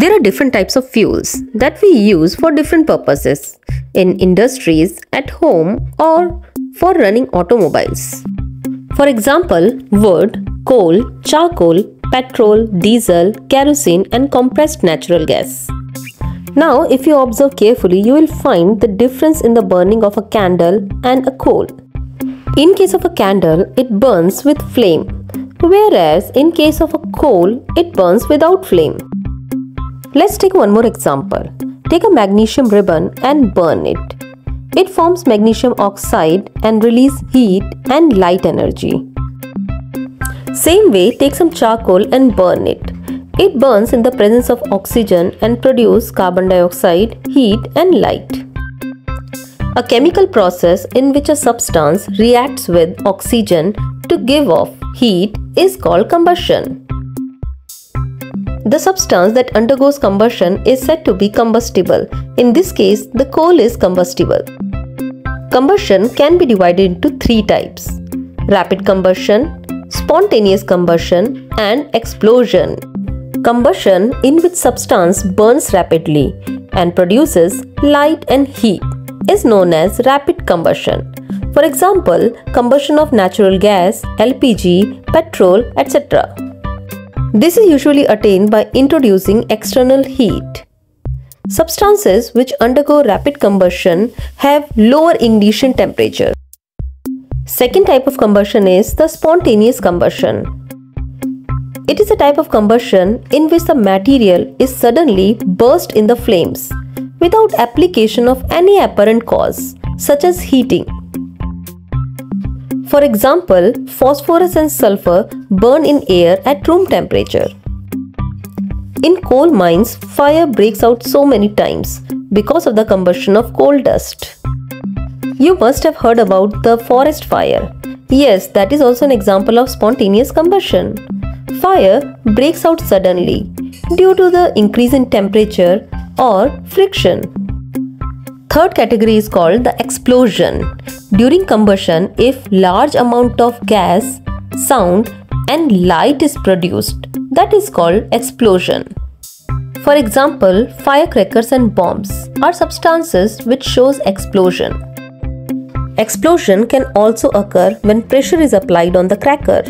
There are different types of fuels that we use for different purposes in industries, at home, or for running automobiles. For example, wood, coal, charcoal, petrol, diesel, kerosene, and compressed natural gas. Now, if you observe carefully, you will find the difference in the burning of a candle and a coal. In case of a candle, it burns with flame, whereas in case of a coal, it burns without flame. Let's take one more example. Take a magnesium ribbon and burn it. It forms magnesium oxide and release heat and light energy. Same way, take some charcoal and burn it. It burns in the presence of oxygen and produce carbon dioxide, heat and light. A chemical process in which a substance reacts with oxygen to give off heat is called combustion. The substance that undergoes combustion is said to be combustible. In this case, the coal is combustible. Combustion can be divided into three types rapid combustion, spontaneous combustion, and explosion. Combustion, in which substance burns rapidly and produces light and heat, is known as rapid combustion. For example, combustion of natural gas, LPG, petrol, etc. This is usually attained by introducing external heat. Substances which undergo rapid combustion have lower ignition temperature. Second type of combustion is the spontaneous combustion. It is a type of combustion in which the material is suddenly burst in the flames without application of any apparent cause such as heating. For example, phosphorus and sulfur burn in air at room temperature. In coal mines, fire breaks out so many times because of the combustion of coal dust. You must have heard about the forest fire. Yes, that is also an example of spontaneous combustion. Fire breaks out suddenly due to the increase in temperature or friction. Third category is called the explosion. During combustion, if large amount of gas, sound and light is produced, that is called explosion. For example, firecrackers and bombs are substances which shows explosion. Explosion can also occur when pressure is applied on the cracker.